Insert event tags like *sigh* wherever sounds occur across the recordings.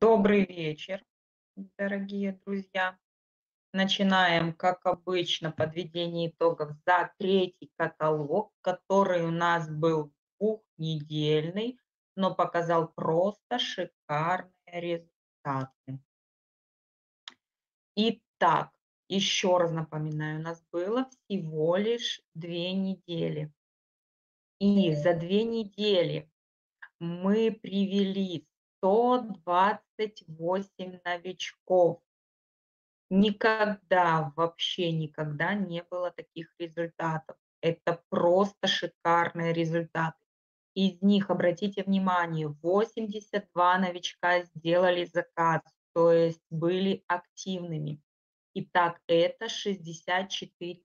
Добрый вечер, дорогие друзья. Начинаем, как обычно, подведение итогов за третий каталог, который у нас был двухнедельный, но показал просто шикарные результаты. Итак, еще раз напоминаю, у нас было всего лишь две недели. И за две недели мы привели 128 новичков. Никогда, вообще никогда не было таких результатов. Это просто шикарные результаты. Из них, обратите внимание, 82 новичка сделали заказ, то есть были активными. Итак, это 64%.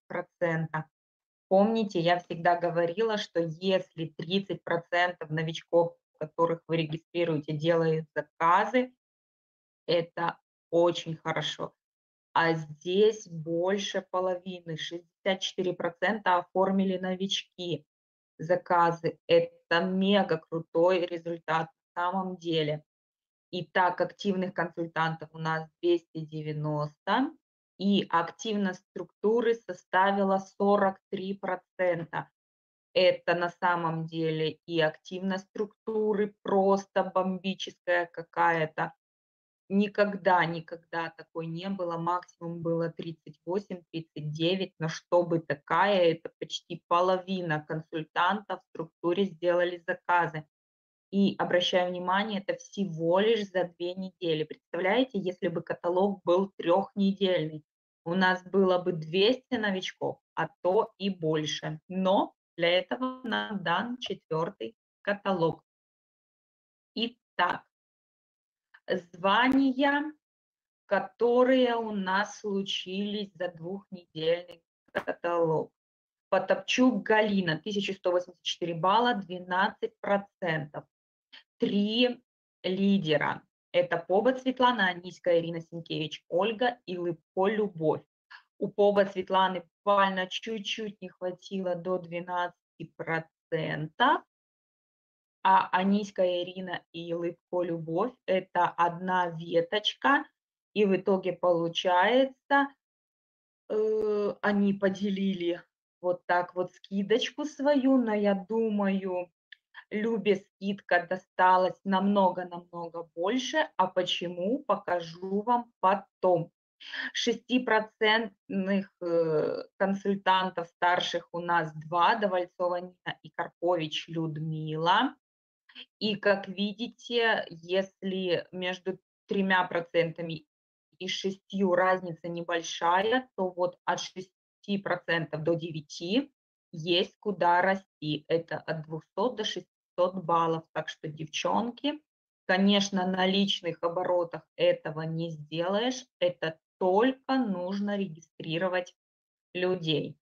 Помните, я всегда говорила, что если 30% новичков которых вы регистрируете, делают заказы, это очень хорошо. А здесь больше половины, 64% оформили новички заказы. Это мега крутой результат на самом деле. И так, активных консультантов у нас 290, и активность структуры составила 43% это на самом деле и активность структуры просто бомбическая какая-то. Никогда, никогда такой не было. Максимум было 38-39, но чтобы такая, это почти половина консультантов в структуре сделали заказы. И обращаю внимание, это всего лишь за две недели. Представляете, если бы каталог был трехнедельный, у нас было бы 200 новичков, а то и больше. Но для этого нам дан четвертый каталог. Итак, звания, которые у нас случились за двухнедельный каталог. Потопчук Галина, 1184 балла, 12%. Три лидера. Это Поба Светлана, Аниська Ирина Синкевич, Ольга и Лыпко Любовь. У Поба Светланы буквально чуть-чуть не хватило до 12%, а Аниська Ирина и Лыбко Любовь – это одна веточка, и в итоге получается, э, они поделили вот так вот скидочку свою, но я думаю, Любе скидка досталась намного-намного больше. А почему, покажу вам потом. 6% э, консультантов старших у нас два, Довольцова Нина и Карпович Людмила. И как видите, если между тремя процентами и шестью разница небольшая, то вот от 6% до 9 есть куда расти. Это от 200 до 600 баллов. Так что, девчонки, конечно, на личных оборотах этого не сделаешь. Это только нужно регистрировать людей.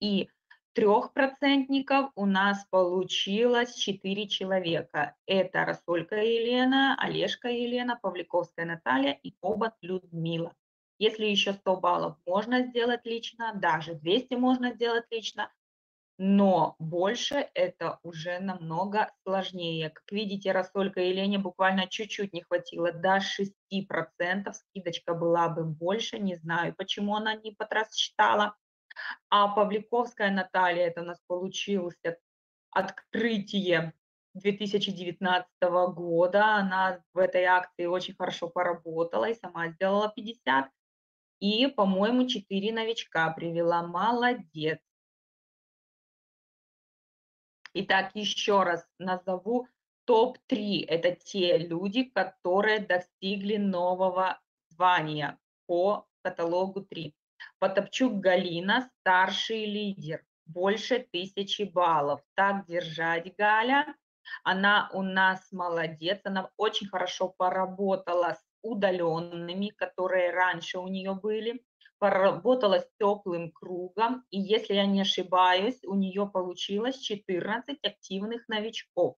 И трехпроцентников у нас получилось 4 человека. Это Рассолька Елена, Олежка Елена, Павликовская Наталья и Обат Людмила. Если еще 100 баллов можно сделать лично, даже 200 можно сделать лично, но больше это уже намного сложнее. Как видите, рассолька и Лене буквально чуть-чуть не хватило, до 6%, скидочка была бы больше, не знаю, почему она не под раз считала. А Павликовская Наталья, это у нас получилось открытие 2019 года, она в этой акции очень хорошо поработала и сама сделала 50. И, по-моему, 4 новичка привела, молодец. Итак, еще раз назову топ-3. Это те люди, которые достигли нового звания по каталогу 3. Потопчук Галина, старший лидер, больше тысячи баллов. Так держать, Галя. Она у нас молодец, она очень хорошо поработала с удаленными, которые раньше у нее были поработала с теплым кругом, и если я не ошибаюсь, у нее получилось 14 активных новичков.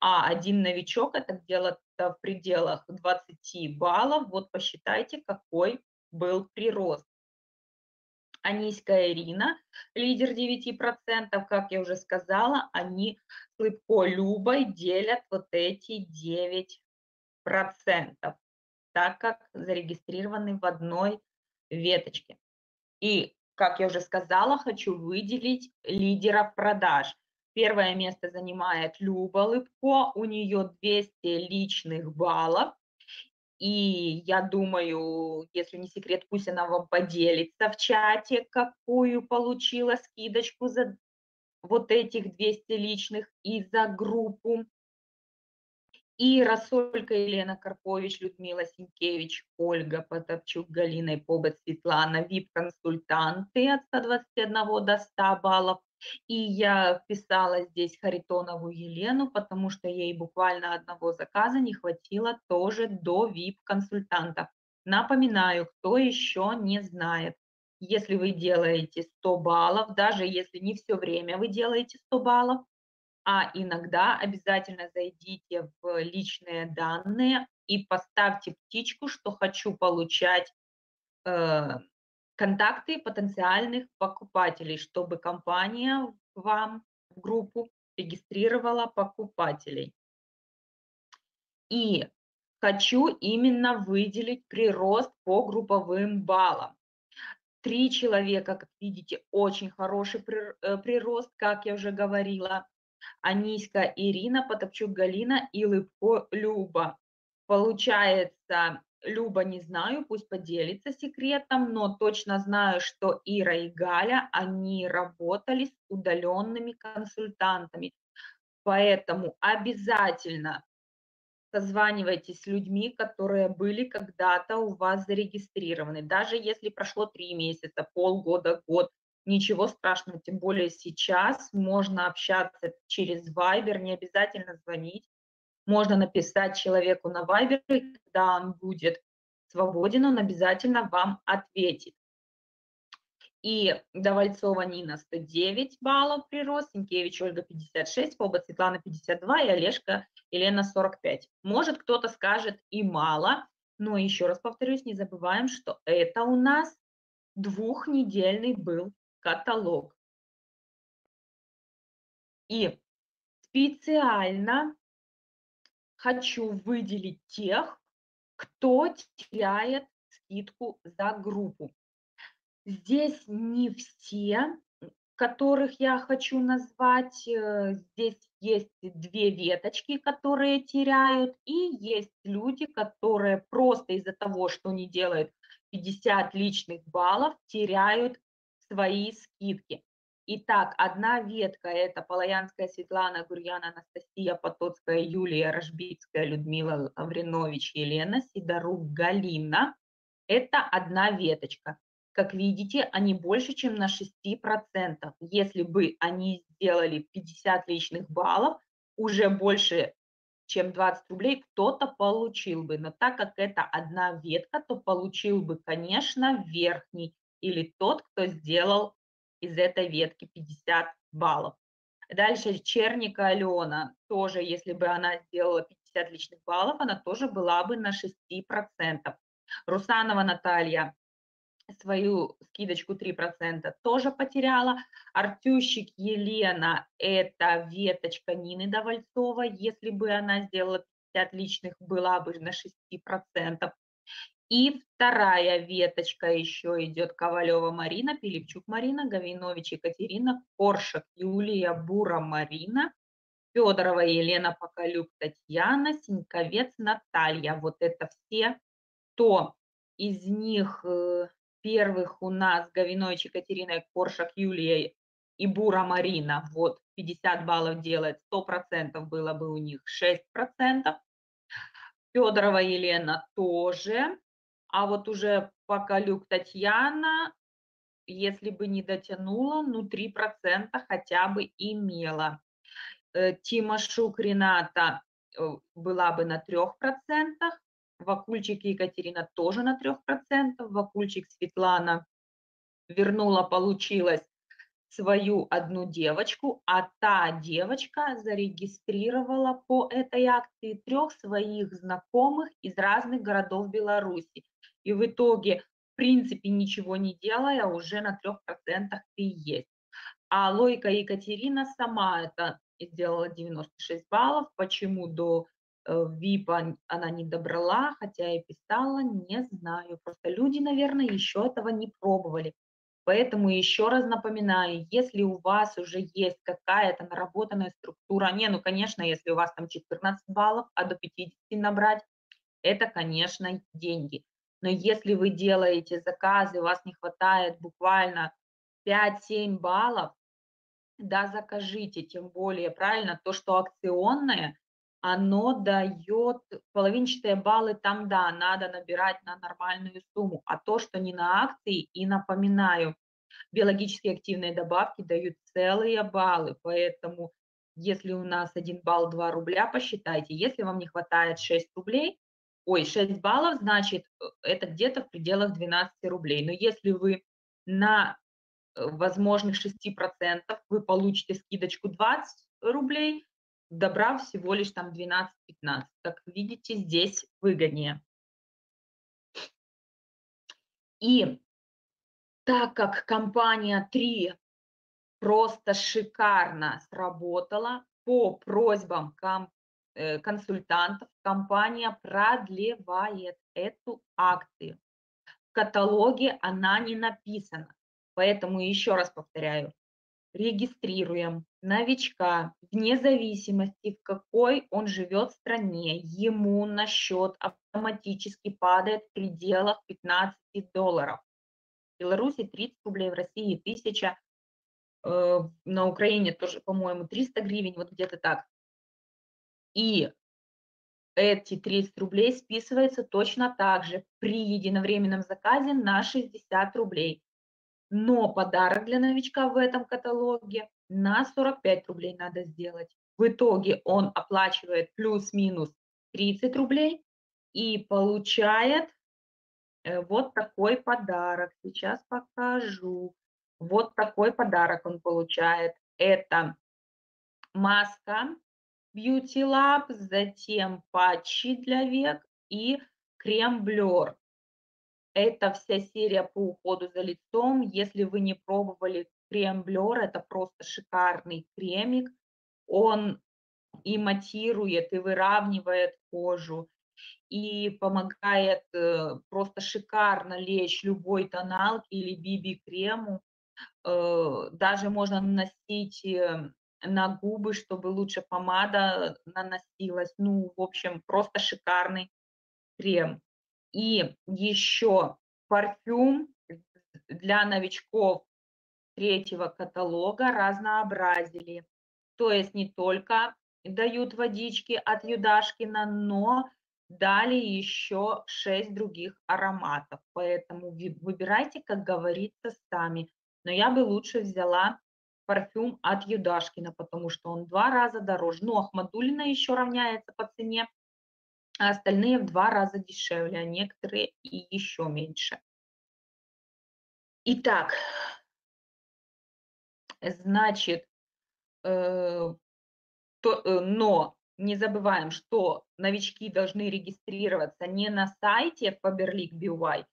А один новичок это где-то в пределах 20 баллов. Вот посчитайте, какой был прирост. Аниська Ирина, лидер 9%, как я уже сказала, они с Лыбко Любой делят вот эти 9 так как зарегистрированы в одной веточке. И, как я уже сказала, хочу выделить лидеров продаж. Первое место занимает Люба Лыбко, у нее 200 личных баллов. И я думаю, если не секрет, пусть она вам поделится в чате, какую получила скидочку за вот этих 200 личных и за группу. И Рассолька Елена Карпович, Людмила Синкевич, Ольга Потапчук, Галина Побет, Светлана, ВИП-консультанты от 121 до 100 баллов. И я вписала здесь Харитонову Елену, потому что ей буквально одного заказа не хватило тоже до VIP-консультанта. Напоминаю, кто еще не знает, если вы делаете 100 баллов, даже если не все время вы делаете 100 баллов, а иногда обязательно зайдите в личные данные и поставьте птичку, что хочу получать э, контакты потенциальных покупателей, чтобы компания вам в группу регистрировала покупателей. И хочу именно выделить прирост по групповым баллам. Три человека, как видите, очень хороший э, прирост, как я уже говорила. Аниська Ирина, Потапчук Галина и Лыбко Люба. Получается, Люба не знаю, пусть поделится секретом, но точно знаю, что Ира и Галя, они работали с удаленными консультантами. Поэтому обязательно созванивайтесь с людьми, которые были когда-то у вас зарегистрированы. Даже если прошло три месяца, полгода, год, ничего страшного. Тем более сейчас можно общаться через Viber, не обязательно звонить можно написать человеку на Viber, когда он будет свободен, он обязательно вам ответит. И Давальцова Нина 109 баллов прирост, Синкевич Ольга 56, Поба Светлана 52 и Олежка Елена 45. Может кто-то скажет и мало, но еще раз повторюсь, не забываем, что это у нас двухнедельный был каталог. И специально хочу выделить тех, кто теряет скидку за группу. Здесь не все, которых я хочу назвать. Э, здесь есть две веточки, которые теряют, и есть люди, которые просто из-за того, что не делают 50 личных баллов, теряют свои скидки. Итак, одна ветка – это Полоянская Светлана, Гурьяна, Анастасия, Потоцкая, Юлия, Рожбицкая, Людмила Лавринович, Елена, Сидорук, Галина. Это одна веточка. Как видите, они больше, чем на 6%. Если бы они сделали 50 личных баллов, уже больше, чем 20 рублей кто-то получил бы. Но так как это одна ветка, то получил бы, конечно, верхний или тот, кто сделал из этой ветки 50 баллов. Дальше Черника Алена, тоже, если бы она сделала 50 личных баллов, она тоже была бы на 6%. Русанова Наталья свою скидочку 3% тоже потеряла. Артющик Елена, это веточка Нины Довольцова, если бы она сделала 50 личных, была бы на 6%. И вторая веточка еще идет Ковалева Марина, Пилипчук Марина, Гавинович Екатерина, Коршак Юлия, Бура Марина, Федорова Елена, Поколюк Татьяна, Синьковец Наталья. Вот это все, кто из них э, первых у нас Гавинович Екатерина, Коршак Юлия и Бура Марина, вот 50 баллов делает, 100% было бы у них 6%. Федорова Елена тоже, а вот уже Поколюк Татьяна, если бы не дотянула, ну 3% хотя бы имела. Э, Тимошук Рената э, была бы на 3%, Вакульчик Екатерина тоже на 3%, Вакульчик Светлана вернула, получилось свою одну девочку, а та девочка зарегистрировала по этой акции трех своих знакомых из разных городов Беларуси и в итоге, в принципе, ничего не делая, уже на 3% ты есть. А Лойка Екатерина сама это сделала 96 баллов. Почему до э, VIP она не добрала, хотя и писала, не знаю. Просто люди, наверное, еще этого не пробовали. Поэтому еще раз напоминаю, если у вас уже есть какая-то наработанная структура, не, ну, конечно, если у вас там 14 баллов, а до 50 набрать, это, конечно, деньги. Но если вы делаете заказы, у вас не хватает буквально 5-7 баллов, да, закажите, тем более, правильно, то, что акционное, оно дает половинчатые баллы, там, да, надо набирать на нормальную сумму, а то, что не на акции, и напоминаю, биологически активные добавки дают целые баллы, поэтому если у нас 1 балл 2 рубля, посчитайте, если вам не хватает 6 рублей, ой, 6 баллов, значит, э, это где-то в пределах 12 рублей, но если вы на э, возможных 6% вы получите скидочку 20 рублей, добрав всего лишь там 12-15. Как видите, здесь выгоднее. И так как компания 3 просто шикарно сработала, по просьбам э, консультантов компания продлевает эту акцию. В каталоге она не написана. Поэтому еще раз повторяю, регистрируем новичка, вне зависимости, в какой он живет стране, ему на счет автоматически падает в пределах 15 долларов. В Беларуси 30 рублей, в России 1000, э, на Украине тоже, по-моему, 300 гривен, вот где-то так. И эти 30 рублей списываются точно так же при единовременном заказе на 60 рублей но подарок для новичка в этом каталоге на 45 рублей надо сделать. В итоге он оплачивает плюс-минус 30 рублей и получает э, вот такой подарок. Сейчас покажу. Вот такой подарок он получает. Это маска Beauty Lab, затем патчи для век и крем-блер. Это вся серия по уходу за лицом. Если вы не пробовали крем Блер, это просто шикарный кремик. Он и матирует, и выравнивает кожу, и помогает э, просто шикарно лечь любой тоналке или биби-крему. Э, даже можно наносить э, на губы, чтобы лучше помада наносилась. Ну, в общем, просто шикарный крем. И еще парфюм для новичков третьего каталога разнообразили. То есть не только дают водички от Юдашкина, но дали еще шесть других ароматов. Поэтому выбирайте, как говорится, сами. Но я бы лучше взяла парфюм от Юдашкина, потому что он два раза дороже. Но Ахмадулина еще равняется по цене а остальные в два раза дешевле, а некоторые и еще меньше. Итак, значит, э, то, э, но не забываем, что новички должны регистрироваться не на сайте Faberlic BY,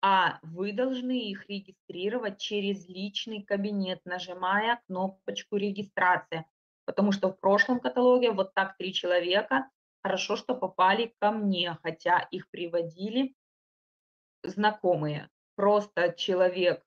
а вы должны их регистрировать через личный кабинет, нажимая кнопочку регистрация. Потому что в прошлом каталоге вот так три человека Хорошо, что попали ко мне, хотя их приводили знакомые. Просто человек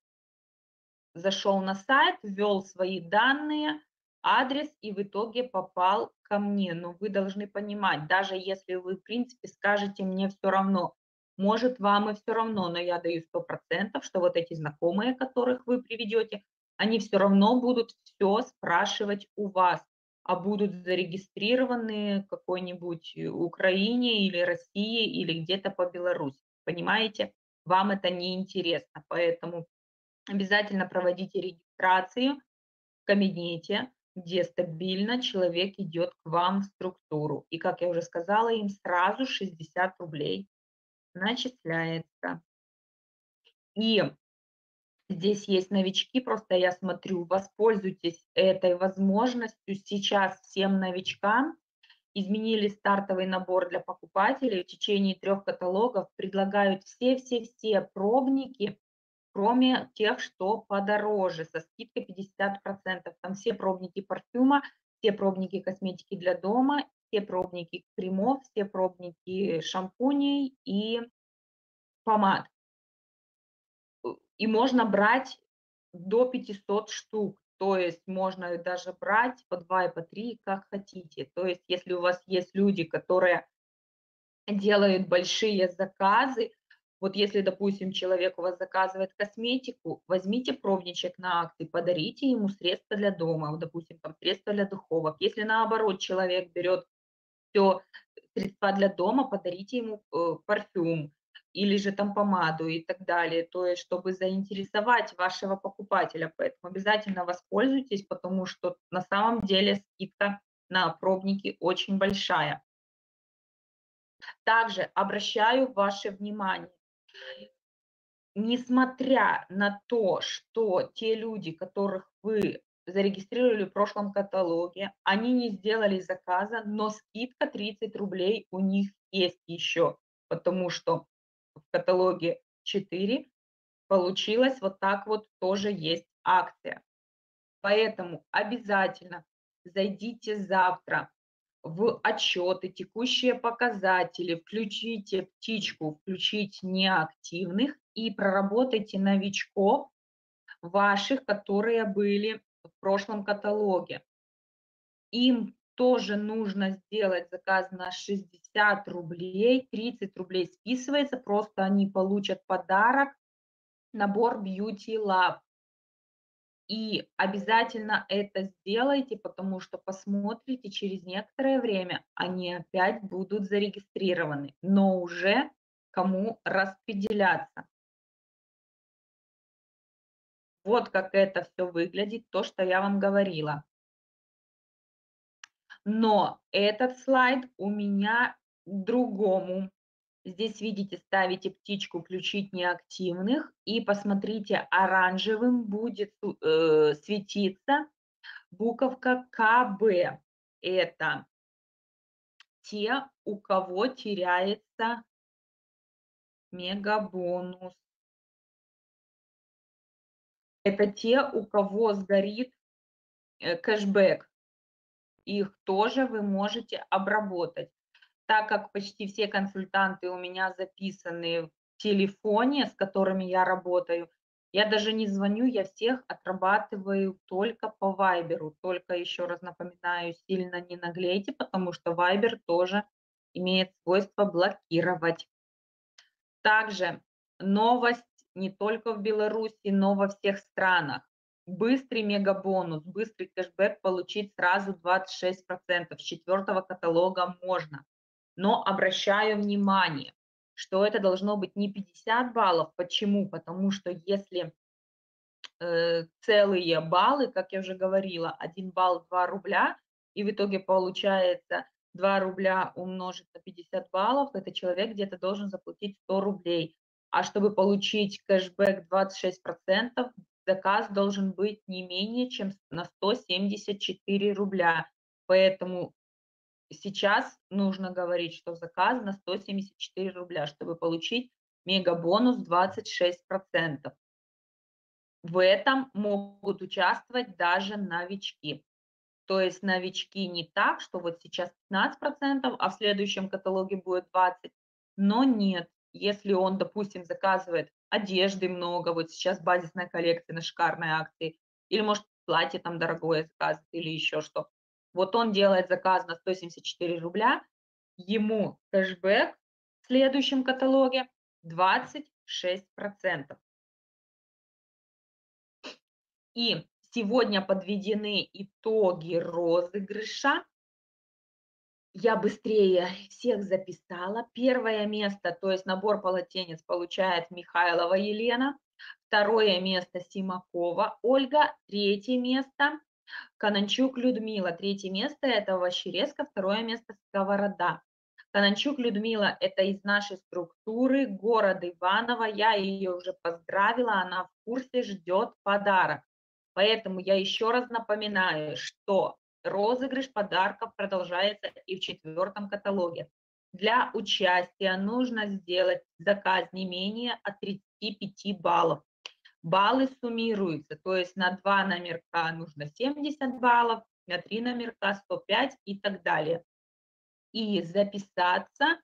зашел на сайт, ввел свои данные, адрес и в итоге попал ко мне. Но вы должны понимать, даже если вы, в принципе, скажете мне все равно, может, вам и все равно, но я даю 100%, что вот эти знакомые, которых вы приведете, они все равно будут все спрашивать у вас а будут зарегистрированы какой-нибудь э, Украине или России или где-то по Беларуси. Понимаете? Вам это не интересно, поэтому обязательно проводите регистрацию в кабинете, где стабильно человек идет к вам в структуру. И, как я уже сказала, им сразу 60 рублей начисляется. И здесь есть новички, просто я смотрю, воспользуйтесь этой возможностью сейчас всем новичкам. Изменили стартовый набор для покупателей. В течение трех каталогов предлагают все-все-все пробники, кроме тех, что подороже, со скидкой 50%. Там все пробники парфюма, все пробники косметики для дома все пробники кремов, все пробники шампуней и помад. Э, и можно брать до 500 штук. То есть можно даже брать по 2 и по 3, как хотите. То есть если у вас есть люди, которые делают большие заказы, вот если, допустим, человек у вас заказывает косметику, возьмите пробничек на акции, подарите ему средства для дома, допустим, там средства для духовок. Если наоборот человек берет все средства для дома, подарите ему э, парфюм или же там помаду и так далее, то есть чтобы заинтересовать вашего покупателя. Поэтому обязательно воспользуйтесь, потому что на самом деле скидка на пробники очень большая. Также обращаю ваше внимание, несмотря на то, что те люди, которых вы зарегистрировали в прошлом каталоге, они не сделали заказа, но скидка 30 рублей у них есть еще, потому что в каталоге 4 получилось вот так вот тоже есть акция. Поэтому обязательно зайдите завтра в отчеты, текущие показатели, включите птичку, включить неактивных и проработайте новичков ваших, которые были в прошлом каталоге. Им тоже нужно сделать заказ на 60 рублей, 30 рублей списывается, просто они получат подарок, набор Beauty Lab. И обязательно это сделайте, потому что посмотрите, через некоторое время они опять будут зарегистрированы, но уже кому распределяться. Вот как это все выглядит, то, что я вам говорила. Но этот слайд у меня другому. Здесь, видите, ставите птичку «Включить неактивных» и посмотрите, оранжевым будет э, светиться буковка КБ. Это те, у кого теряется мегабонус. Это те, у кого сгорит э, кэшбэк. Их тоже вы можете обработать так как почти все консультанты у меня записаны в телефоне, с которыми я работаю, я даже не звоню, я всех отрабатываю только по Вайберу. Только еще раз напоминаю, сильно не наглейте, потому что Вайбер тоже имеет свойство блокировать. Также новость не только в Беларуси, но во всех странах. Быстрый мегабонус, быстрый кэшбэк получить сразу 26%. С четвертого каталога можно но обращаю внимание, что это должно быть не 50 баллов. Почему? Потому что если э, целые баллы, как я уже говорила, 1 балл 2 рубля, и в итоге получается 2 рубля умножить на 50 баллов, это человек где-то должен заплатить 100 рублей. А чтобы получить кэшбэк 26%, заказ должен быть не менее чем на 174 рубля. Поэтому сейчас нужно говорить, что заказ на 174 рубля, чтобы получить мегабонус 26%. В этом могут участвовать даже новички. То есть новички не так, что вот сейчас 15%, а в следующем каталоге будет 20%. Но нет, если он, допустим, заказывает одежды много, вот сейчас базисная коллекция на шикарной акции, или может платье там дорогое заказывает, или еще что, вот он делает заказ на 174 рубля, ему кэшбэк в следующем каталоге 26%. И сегодня подведены итоги розыгрыша. Я быстрее всех записала. Первое место, то есть набор полотенец, получает Михайлова Елена. Второе место Симакова Ольга. Третье место Кананчук Людмила, третье место – это Ващерезка, второе место – Сковорода. Кананчук Людмила – это из нашей структуры, город Иваново. Я ее уже поздравила, она в курсе, ждет подарок. Поэтому я еще раз напоминаю, что розыгрыш подарков продолжается и в четвертом каталоге. Для участия нужно сделать заказ не менее от 35 баллов баллы суммируются, то есть на два номерка нужно 70 баллов, на три номерка 105 и так далее. и записаться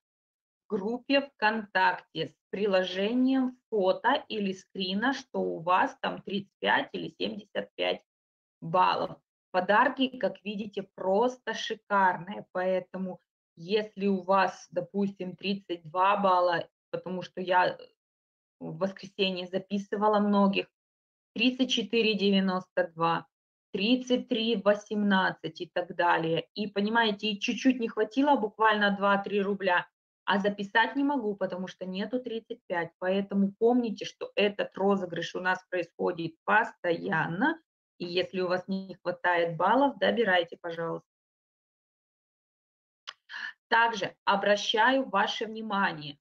в группе ВКонтакте с приложением фото или скрина, что у вас там 35 или 75 баллов. Подарки, как видите, просто шикарные, поэтому если у вас, допустим, 32 балла, потому что я в воскресенье записывала многих, 34,92, 33,18 и так далее. И понимаете, чуть-чуть не хватило, буквально 2-3 рубля, а записать не могу, потому что нету 35. Поэтому помните, что этот розыгрыш у нас происходит постоянно. И если у вас не хватает баллов, добирайте, пожалуйста. Также обращаю ваше внимание,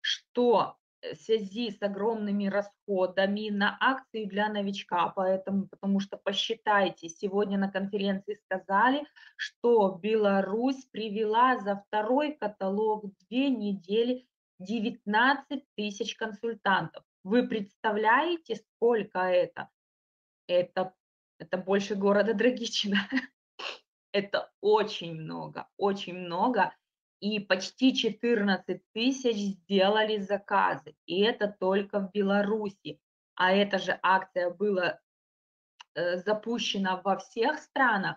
что в связи с огромными расходами на акции для новичка, поэтому, потому что посчитайте, сегодня на конференции сказали, что Беларусь привела за второй каталог две недели 19 тысяч консультантов. Вы представляете, сколько это? Это, это больше города Драгичина. *laughs* Это очень много, очень много и почти 14 тысяч сделали заказы, и это только в Беларуси. А эта же акция была э, запущена во всех странах,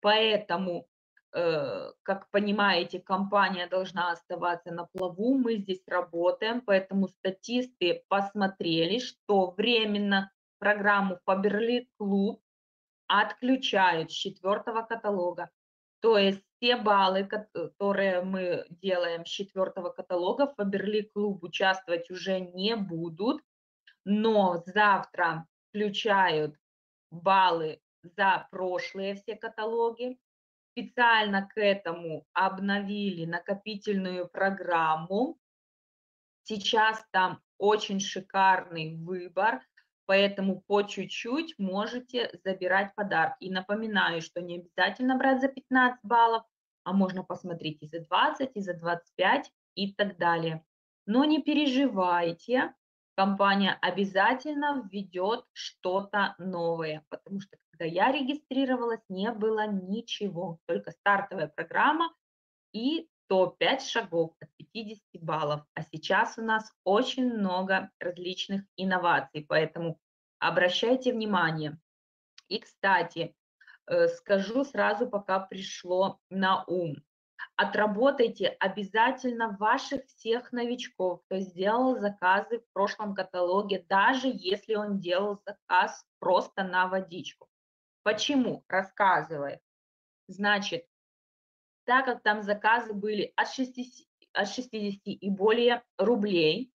поэтому, э, как понимаете, компания должна оставаться на плаву, мы здесь работаем, поэтому статисты посмотрели, что временно программу Faberly Club отключают с четвертого каталога. То есть те баллы, которые мы делаем с четвертого каталога, в Фаберли клуб участвовать уже не будут, но завтра включают баллы за прошлые все каталоги. Специально к этому обновили накопительную программу. Сейчас там очень шикарный выбор Поэтому по чуть-чуть можете забирать подарки. И напоминаю, что не обязательно брать за 15 баллов, а можно посмотреть и за 20, и за 25 и так далее. Но не переживайте, компания обязательно введет что-то новое, потому что когда я регистрировалась, не было ничего, только стартовая программа и топ-5 шагов от 50 баллов. А сейчас у нас очень много различных инноваций, поэтому обращайте внимание. И, кстати, э, скажу сразу, пока пришло на ум. Отработайте обязательно ваших всех новичков, кто сделал заказы в прошлом каталоге, даже если он делал заказ просто на водичку. Почему? Рассказываю. Значит, так как там заказы были от 60, от 60 и более рублей,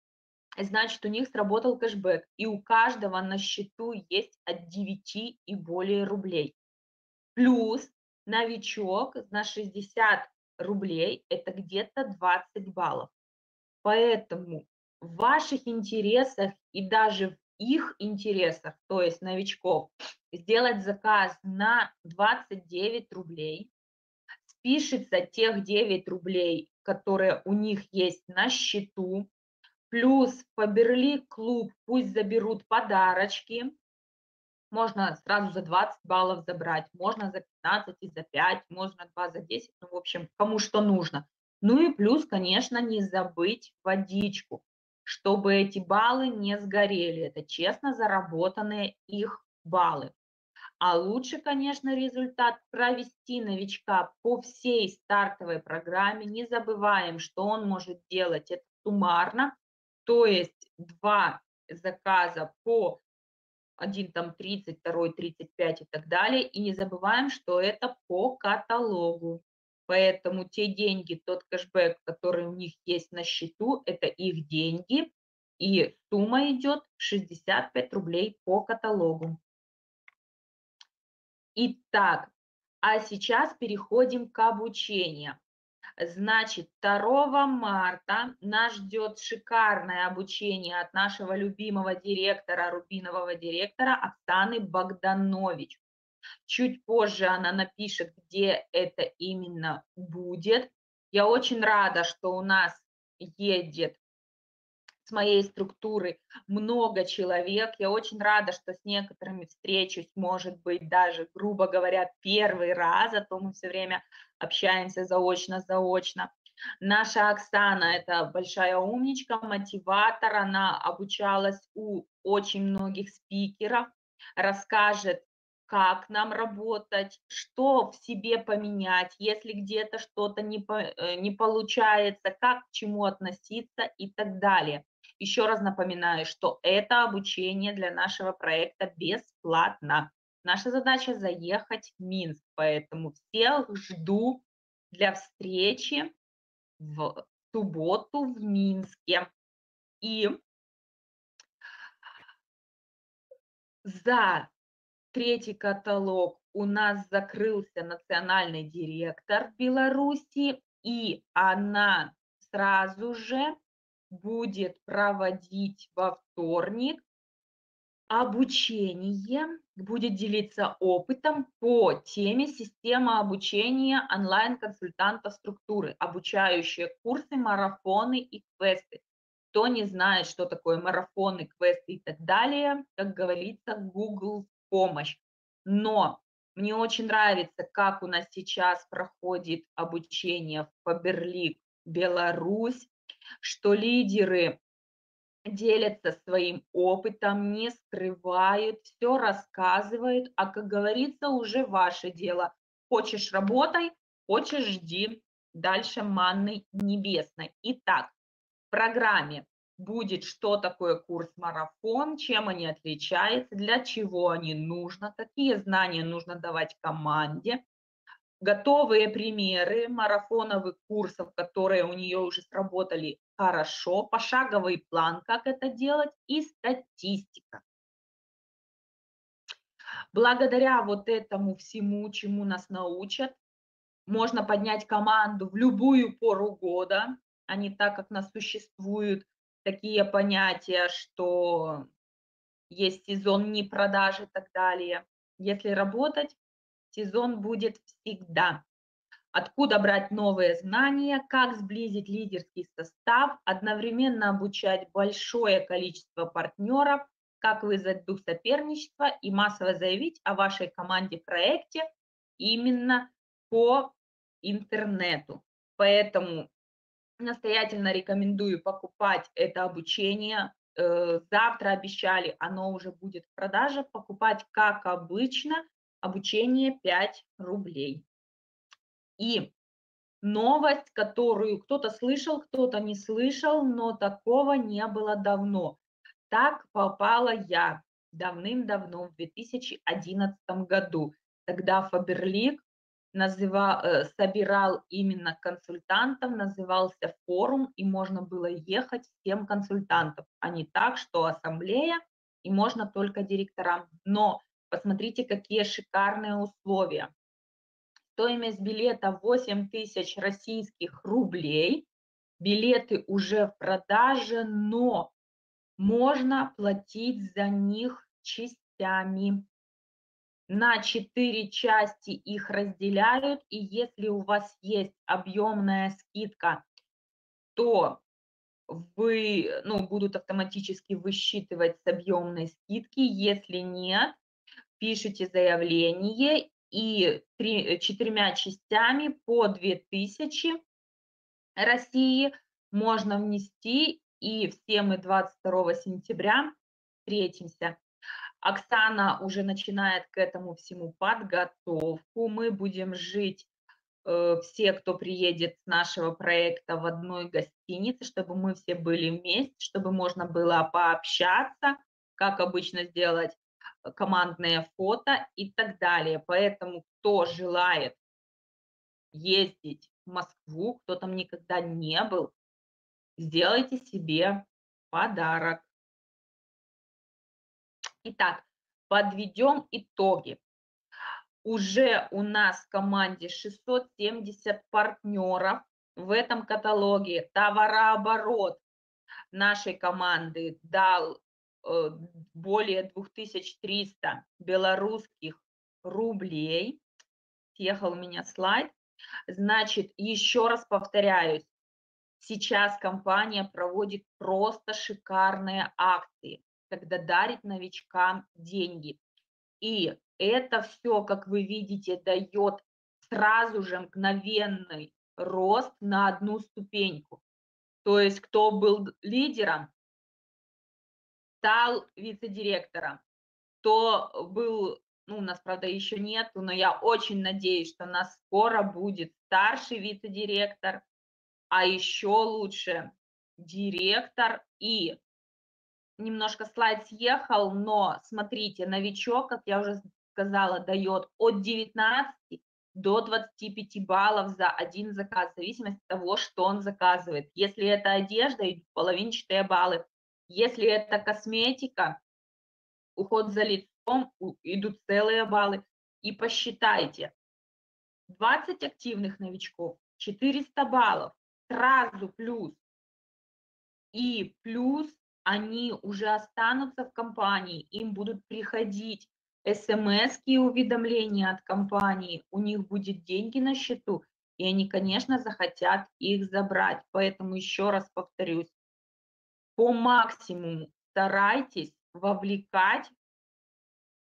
значит, у них сработал кэшбэк, и у каждого на счету есть от 9 и более рублей. Плюс новичок на 60 рублей – это где-то 20 баллов. Поэтому в ваших интересах и даже в их интересах, то есть новичков, сделать заказ на 29 рублей, спишется тех 9 рублей, которые у них есть на счету, плюс Фаберли клуб пусть заберут подарочки, можно сразу за 20 баллов забрать, можно за 15 и за 5, можно 2 за 10, ну, в общем, кому что нужно. Ну и плюс, конечно, не забыть водичку, чтобы эти баллы не сгорели. Это честно заработанные их баллы. А лучше, конечно, результат провести новичка по всей стартовой программе. Не забываем, что он может делать это суммарно, то есть два заказа по один там 30, второй 35 и так далее. И не забываем, что это по каталогу. Поэтому те деньги, тот кэшбэк, который у них есть на счету, это их деньги. И сумма идет 65 рублей по каталогу. Итак, а сейчас переходим к обучению. Значит, 2 марта нас ждет шикарное обучение от нашего любимого директора, рубинового директора Оксаны Богданович. Чуть позже она напишет, где это именно будет. Я очень рада, что у нас едет с моей структуры много человек. Я очень рада, что с некоторыми встречусь, может быть, даже, грубо говоря, первый раз, а то мы все время общаемся заочно-заочно. Наша Оксана – это большая умничка, мотиватор, она обучалась у очень многих спикеров, расскажет, как нам работать, что в себе поменять, если где-то что-то не, по, э, не получается, как к чему относиться и так далее. Еще раз напоминаю, что это обучение для нашего проекта бесплатно. Наша задача заехать в Минск, поэтому всех жду для встречи в субботу в Минске. И за третий каталог у нас закрылся национальный директор Беларуси, и она сразу же будет проводить во вторник обучение, будет делиться опытом по теме система обучения онлайн-консультантов структуры, обучающие курсы, марафоны и квесты. Кто не знает, что такое марафоны, квесты и так далее, как говорится, Google помощь. Но мне очень нравится, как у нас сейчас проходит обучение в Фаберлик Беларусь, что лидеры делятся своим опытом, не скрывают, все рассказывают, а, как говорится, уже ваше дело. Хочешь – работай, хочешь – жди. Дальше манны небесной. Итак, в программе будет, что такое курс-марафон, чем они отличаются, для чего они нужны, какие знания нужно давать команде, готовые примеры марафоновых курсов, которые у нее уже сработали хорошо, пошаговый план, как это делать, и статистика. Благодаря вот этому всему, чему нас научат, можно поднять команду в любую пору года, а не так, как нас существуют такие понятия, что есть сезон не продажи и так далее. Если работать, сезон будет всегда. Откуда брать новые знания, как сблизить лидерский состав, одновременно обучать большое количество партнеров, как вызвать дух соперничества и массово заявить о вашей команде проекте именно по интернету. Поэтому настоятельно рекомендую покупать это обучение. Э, завтра обещали, оно уже будет в продаже. Покупать, как обычно, обучение 5 рублей. И новость, которую кто-то слышал, кто-то не слышал, но такого не было давно. Так попала я давным-давно, в 2011 году. Тогда Фаберлик называл, э, собирал именно консультантов, назывался форум, и можно было ехать всем консультантам, а не так, что ассамблея, и можно только директорам. Но посмотрите, какие шикарные условия. Стоимость билета 8 тысяч российских рублей. Билеты уже в продаже, но можно платить за них частями на четыре части их разделяют, и если у вас есть объемная скидка, то вы, ну, будут автоматически высчитывать с объемной скидки. Если нет, пишите заявление и три, четырьмя частями по 2000 России можно внести, и все мы 22 сентября встретимся. Оксана уже начинает к этому всему подготовку. Мы будем жить э, все, кто приедет с нашего проекта в одной гостинице, чтобы мы все были вместе, чтобы можно было пообщаться, как обычно сделать командные фото и так далее. Поэтому кто желает ездить в Москву, кто там никогда не был, сделайте себе подарок. Итак, подведем итоги. Уже у нас в команде 670 партнеров в этом каталоге. Товарооборот нашей команды дал более 2300 белорусских рублей. Съехал у меня слайд. Значит, еще раз повторяюсь, Сейчас компания проводит просто шикарные акции, когда дарит новичкам деньги. И это все, как вы видите, дает сразу же мгновенный рост на одну ступеньку. То есть кто был лидером, стал вице-директором, кто был, ну, у нас, правда, еще нету, но я очень надеюсь, что у нас скоро будет старший вице-директор, а еще лучше директор и немножко слайд съехал, но смотрите, новичок, как я уже сказала, дает от 19 до 25 баллов за один заказ, в зависимости от того, что он заказывает. Если это одежда, половинчатые баллы. Если это косметика, уход за лицом, идут целые баллы. И посчитайте, 20 активных новичков, 400 баллов, сразу плюс. И плюс они уже останутся в компании, им будут приходить смс и уведомления от компании, у них будет деньги на счету, и они, конечно, захотят их забрать. Поэтому еще раз повторюсь, по максимуму старайтесь вовлекать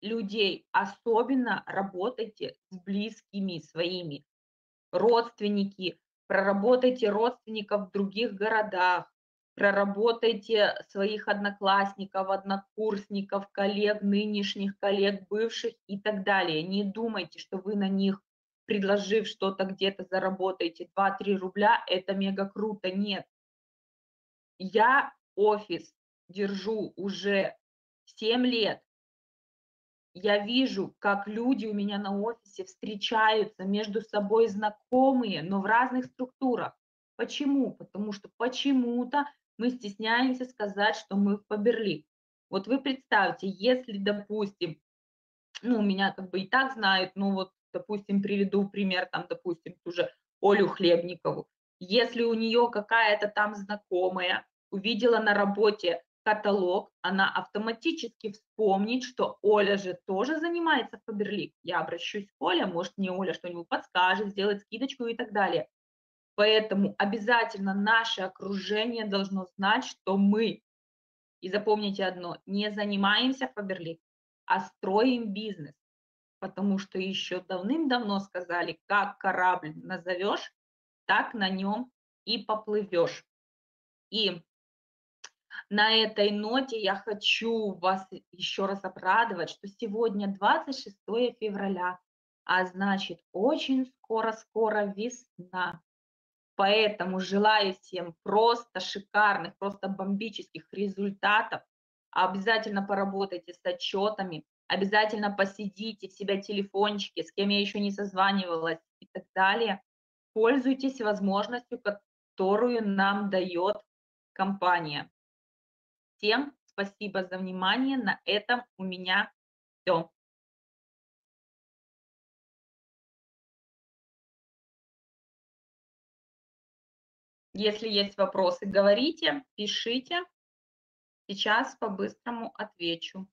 людей, особенно работайте с близкими своими, родственники, проработайте родственников в других городах, проработайте своих одноклассников, однокурсников, коллег, нынешних коллег, бывших и так далее. Не думайте, что вы на них, предложив что-то где-то, заработаете 2-3 рубля, это мега круто. Нет. Я офис держу уже 7 лет. Я вижу, как люди у меня на офисе встречаются между собой знакомые, но в разных структурах. Почему? Потому что почему-то мы стесняемся сказать, что мы в Фаберлик. Вот вы представьте, если, допустим, ну, меня как бы и так знают, ну вот, допустим, приведу пример, там, допустим, ту же Олю Хлебникову. Если у нее какая-то там знакомая увидела на работе каталог, она автоматически вспомнит, что Оля же тоже занимается Фаберлик. Я обращусь к Оле, может мне Оля что-нибудь подскажет, сделает скидочку и так далее. Поэтому обязательно наше окружение должно знать, что мы, и запомните одно, не занимаемся Фаберлик, а строим бизнес. Потому что еще давным-давно сказали, как корабль назовешь, так на нем и поплывешь. И на этой ноте я хочу вас еще раз обрадовать, что сегодня 26 февраля, а значит очень скоро-скоро весна. Поэтому желаю всем просто шикарных, просто бомбических результатов. Обязательно поработайте с отчетами, обязательно посидите в себя телефончики, с кем я еще не созванивалась и так далее. Пользуйтесь возможностью, которую нам дает компания. Всем спасибо за внимание. На этом у меня все. Если есть вопросы, говорите, пишите. Сейчас по-быстрому отвечу.